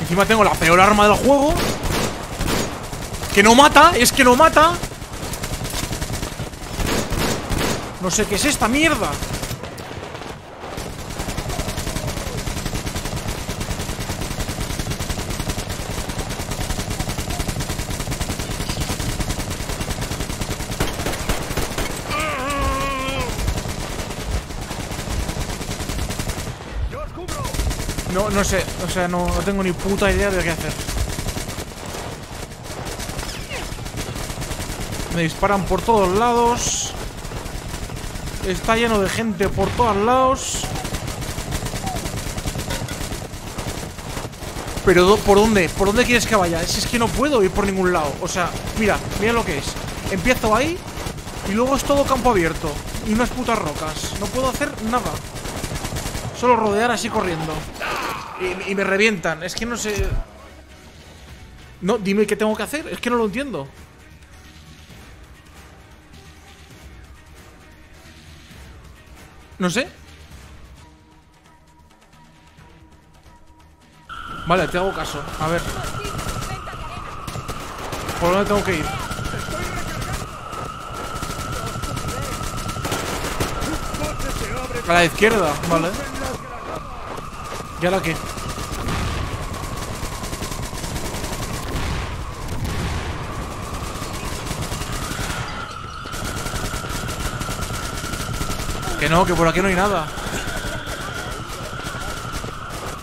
Encima tengo la peor arma del juego. Que no mata, es que no mata. No sé qué es esta mierda. No, sé, o sea, no, no tengo ni puta idea de qué hacer. Me disparan por todos lados. Está lleno de gente por todos lados. Pero ¿por dónde? ¿Por dónde quieres que vaya? Si es que no puedo ir por ningún lado. O sea, mira, mira lo que es. Empiezo ahí Y luego es todo campo abierto. Y unas putas rocas. No puedo hacer nada. Solo rodear así corriendo. Y, me revientan. Es que no sé... No, dime qué tengo que hacer. Es que no lo entiendo. No sé. Vale, te hago caso. A ver. ¿Por dónde tengo que ir? A la izquierda, vale. ¿Y ahora qué? Que no, que por aquí no hay nada.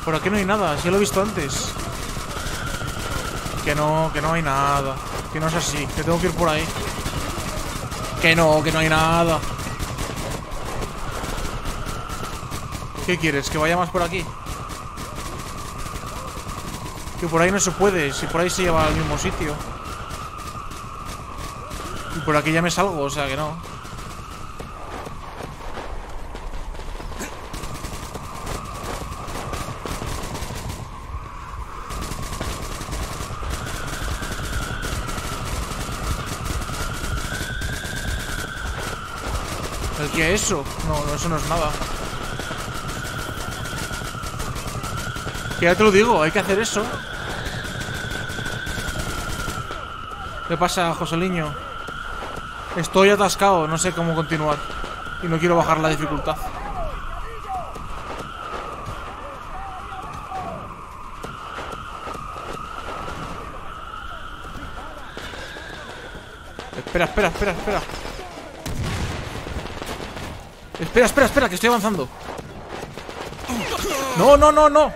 Por aquí no hay nada, si lo he visto antes. Que no, que no hay nada. Que no es así, que tengo que ir por ahí. Que no, que no hay nada. ¿Qué quieres? ¿Que vaya más por aquí? Que por ahí no se puede, si por ahí se lleva al mismo sitio. Y por aquí ya me salgo, o sea que no. ¿El qué es eso? No, no, eso no es nada. Que ya te lo digo, hay que hacer eso. ¿Qué pasa, Joseliño? Estoy atascado, no sé cómo continuar. Y no quiero bajar la dificultad. Espera, espera, espera, espera. Espera, espera, espera, que estoy avanzando. No, no, no, no.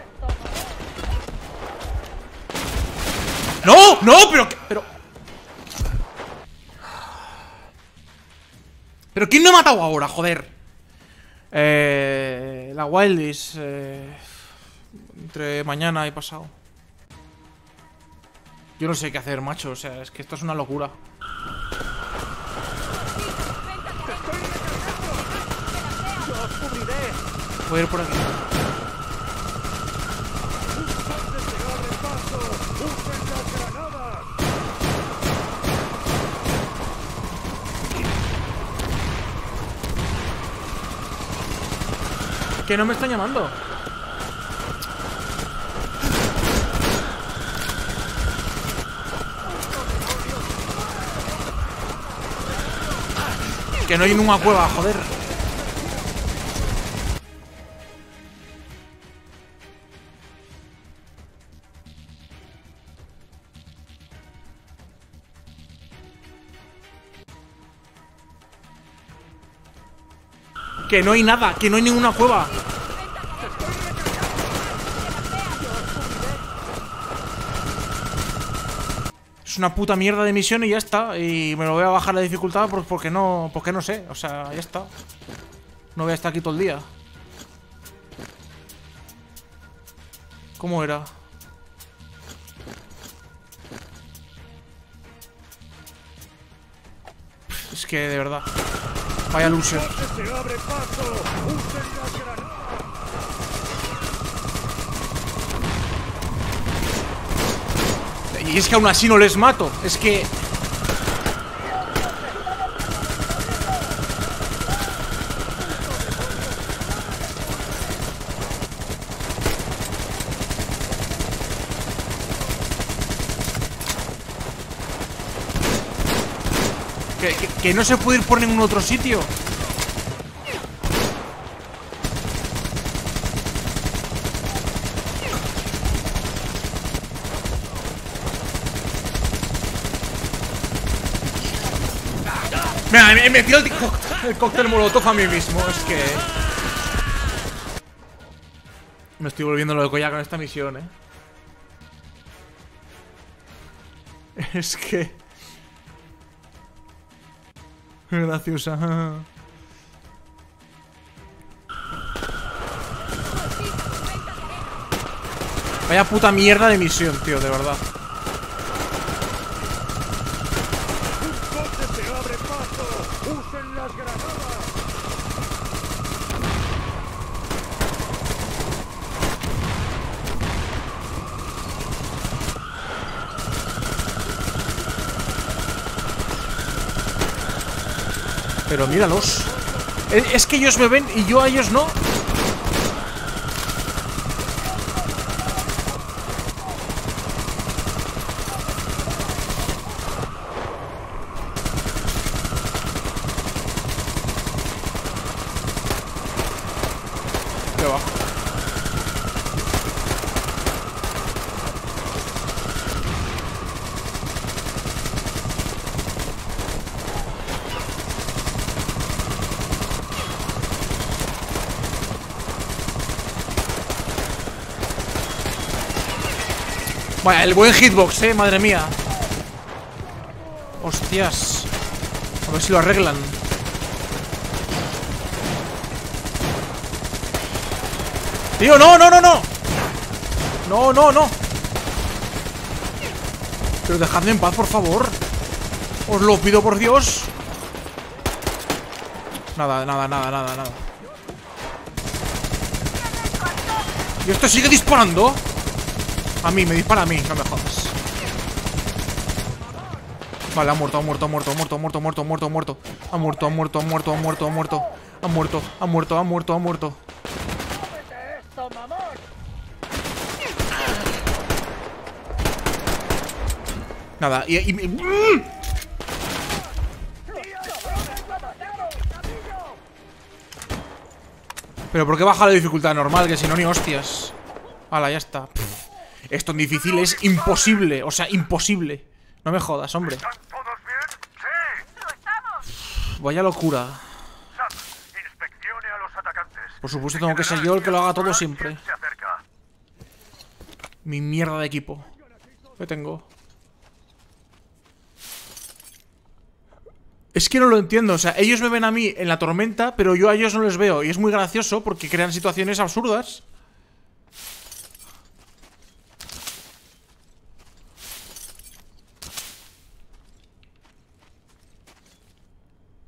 No, no, pero pero Pero quién no ha matado ahora, joder. Eh, la Wildis eh, entre mañana y pasado. Yo no sé qué hacer, macho, o sea, es que esto es una locura. Voy a ir por aquí. Que no me están llamando. Que no hay ninguna cueva, joder. Que no hay nada, que no hay ninguna cueva. Es una puta mierda de misión y ya está. Y me lo voy a bajar la dificultad por- porque no. Porque no sé. O sea, ya está. No voy a estar aquí todo el día. ¿Cómo era? Es que de verdad. Vaya loser. Y es que aún así no les mato. Es que. Que, no se puede ir por ningún otro sitio. Mira, me, me tiro el, el cóctel molotov a mí mismo. Es que. Me estoy volviendo loco ya con esta misión, eh. Es que. Graciosa. Vaya puta mierda de misión, tío, de verdad. ¡Un coche se abre paso! ¡Un Pero míralos. Es que ellos me ven y yo a ellos no. ¿Qué va? Vaya, el buen hitbox, eh, madre mía. Hostias. A ver si lo arreglan. Tío, no, no, no, no. No, no, no. Pero dejadme en paz, por favor. Os lo pido por Dios. Nada, nada, nada, nada, nada. ¿Y esto sigue disparando? A mí, me dispara a mí, no me jodas. Vale, ha muerto, ha muerto, ha muerto, ha muerto, ha muerto, ha muerto, ha muerto. Ha muerto, ha muerto, ha muerto, ha muerto, ha muerto. Ha muerto, ha muerto, ha muerto, ha muerto. Nada, y... Pero ¿por qué baja la dificultad normal? Que si no ni hostias. Hala, ya está. Esto en difícil es imposible. O sea, imposible. No me jodas, hombre. ¿Todos bien? Sí. Vaya locura. A los atacantes. Por supuesto tengo que ser yo el que lo haga todo siempre. Mi mierda de equipo. ¿Qué tengo? Es que no lo entiendo, o sea, ellos me ven a mí en la tormenta, pero yo a ellos no les veo. Y es muy gracioso porque crean situaciones absurdas.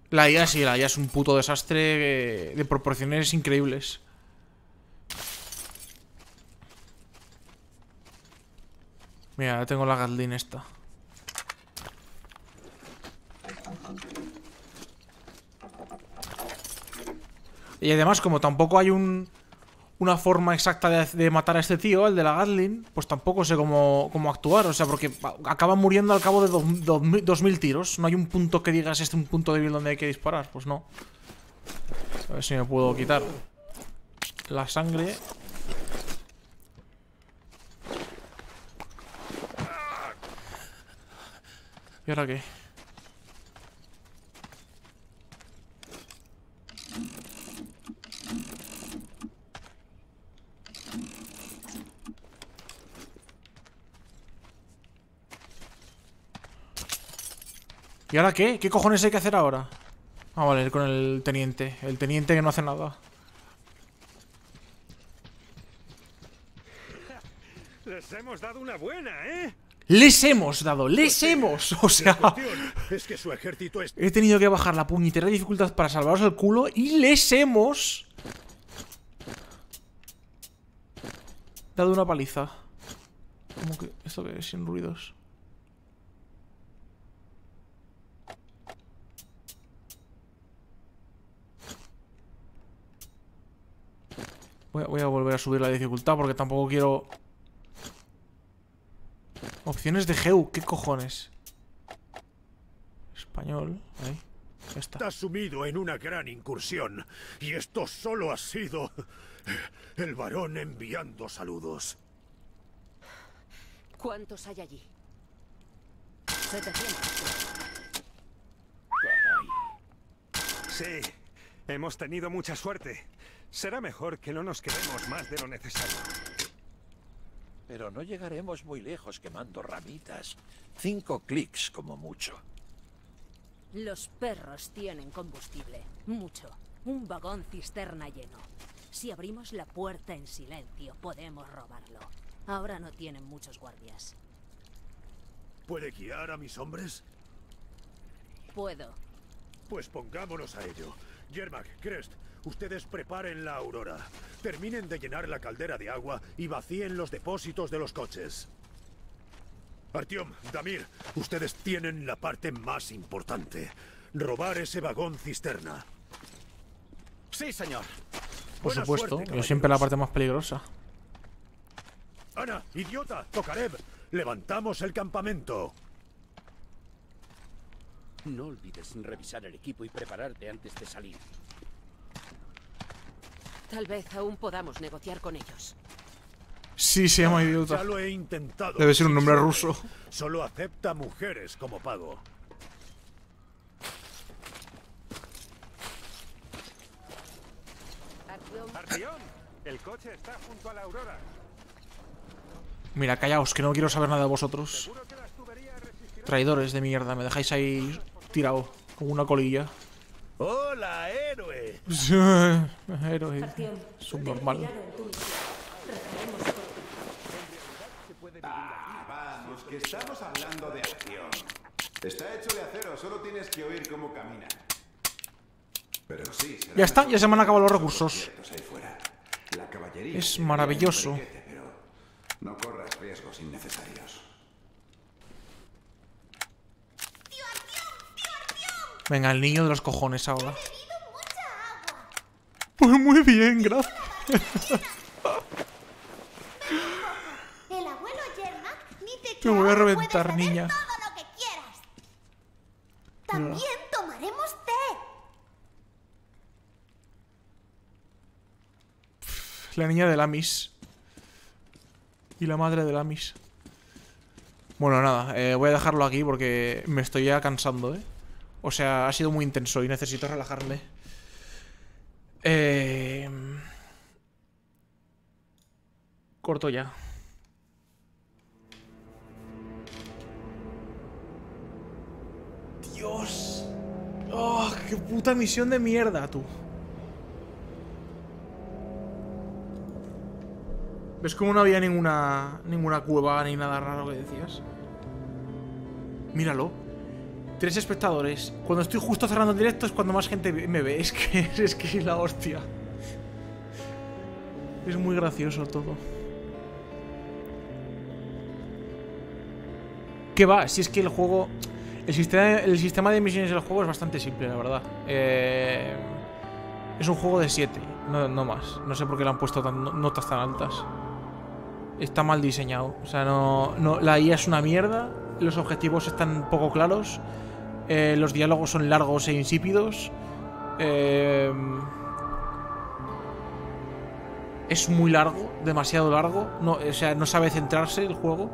La IA sí, la IA es un puto desastre de proporciones increíbles. Mira, tengo la Gatling esta. Y además, como tampoco hay un, una forma exacta de, matar a este tío, el de la Gatling, pues tampoco sé cómo, cómo actuar. O sea, porque a- acaban muriendo al cabo de dos, dos mil- dos mil tiros. No hay un punto que digas este es un punto débil donde hay que disparar. Pues no. A ver si me puedo quitar la sangre. ¿Y ahora qué? ¿Y ahora qué? ¿Qué cojones hay que hacer ahora? Ah, vale, con el teniente. El teniente que no hace nada. Les hemos dado una buena, ¿eh? ¡Les hemos dado! ¡Les hemos! O sea... Es que su ejército es... He tenido que bajar la puñetera dificultad para salvaros el culo y les hemos... Dado una paliza. ¿Cómo que? ¿Esto qué es? Sin ruidos. Voy a, voy a volver a subir la dificultad porque tampoco quiero... Opciones de GEU, ¿qué cojones? Español, ahí. Ya está. Está sumido en una gran incursión. Y esto solo ha sido... El varón enviando saludos. ¿Cuántos hay allí? 700. Sí, hemos tenido mucha suerte. Será mejor que no nos quedemos más de lo necesario. Pero no llegaremos muy lejos quemando ramitas. Cinco clics como mucho. Los perros tienen combustible. Mucho. Un vagón cisterna lleno. Si abrimos la puerta en silencio, podemos robarlo. Ahora no tienen muchos guardias. ¿Puede guiar a mis hombres? Puedo. Pues pongámonos a ello. Yermak, Crest, ustedes preparen la aurora. Terminen de llenar la caldera de agua y vacíen los depósitos de los coches. Artyom, Damir, ustedes tienen la parte más importante. robar ese vagón cisterna. Sí, señor. Por Buena supuesto, suerte, yo siempre la parte más peligrosa. Ana, idiota, Tokarev, levantamos el campamento. No olvides revisar el equipo y prepararte antes de salir. Tal vez aún podamos negociar con ellos. Sí, se llama idiota. Ya lo he intentado. Debe ser un nombre ruso. Solo acepta mujeres como pago. El coche está junto a la aurora. Mira, callaos, que no quiero saber nada de vosotros. Traidores de mierda, me dejáis ahí tirado, con una colilla. ¡Hola, héroe! Héroe. Subnormal. Vamos, que estamos hablando de acción. Está hecho de acero, solo tienes que oír cómo camina. Pero sí, Ya está, ya se me han acabado los recursos. La Es maravilloso. pero no corras riesgos innecesarios. Venga, el niño de los cojones ahora. Pues muy bien, gracias. Te voy a reventar, niña. todo lo que quieras. También tomaremos té. La niña de Lamis. Y la madre de Lamis. Bueno, nada, eh, voy a dejarlo aquí porque me estoy ya cansando, ¿eh? O sea, ha sido muy intenso y necesito relajarme. Eh... Corto ya. Dios. Oh, qué puta misión de mierda, tú. ¿Ves cómo no había ninguna ninguna cueva ni nada raro que decías? Míralo. Tres espectadores. Cuando estoy justo cerrando el directo es cuando más gente me ve. Es que es que la hostia. Es muy gracioso todo. ¿Qué va? Si es que el juego... El sistema, el sistema de misiones del juego es bastante simple, la verdad. Eh, es un juego de 7, no, más. No sé por qué le han puesto notas tan altas. Está mal diseñado. O sea, no, no, la IA es una mierda. Los objetivos están poco claros. Eh, los diálogos son largos e insípidos. eh, es muy largo, demasiado largo. O sea, no sabe centrarse el juego.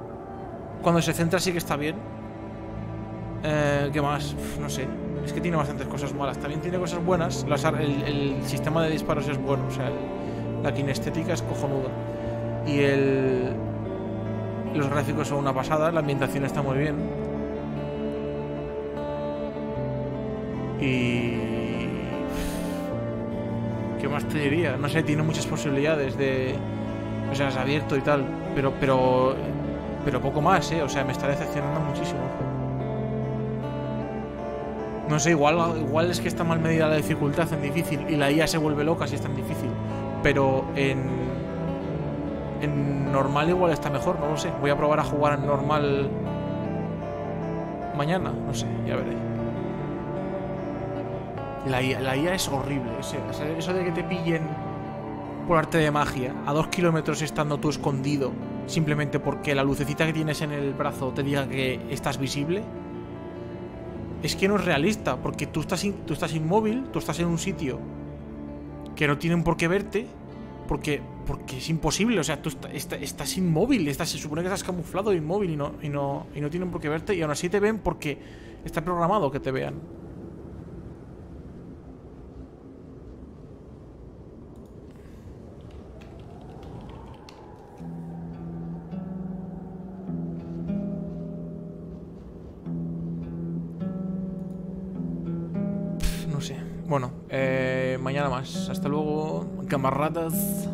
Cuando se centra sí que está bien. Eh, ¿Qué más? No sé. Es que tiene bastantes cosas malas. También tiene cosas buenas. El, sistema de disparos es bueno. O sea, la kinestética es cojonuda. Y el. Los gráficos son una pasada. La ambientación está muy bien. Y. ¿Qué más te diría? No sé, tiene muchas posibilidades de. O sea, es abierto y tal. Pero, pero. Pero poco más, ¿eh? O sea, me está decepcionando muchísimo. No sé, igual, igual es que está mal medida la dificultad en difícil y la IA se vuelve loca si es tan difícil. Pero en. En normal igual está mejor, no lo sé. Voy a probar a jugar en normal. Mañana, no sé, ya veré. La IA, la IA es horrible. eso de que te pillen por arte de magia a dos kilómetros estando tú escondido simplemente porque la lucecita que tienes en el brazo te diga que estás visible. Es que no es realista, porque tú estás, in- tú estás inmóvil, tú estás en un sitio que no tienen por qué verte, porque, porque es imposible, o sea, tú estás inmóvil, estás, se supone que estás camuflado inmóvil y no, y, no, y no tienen por qué verte, y aún así te ven porque está programado que te vean. Bueno, eh, mañana más. Hasta luego, camaradas.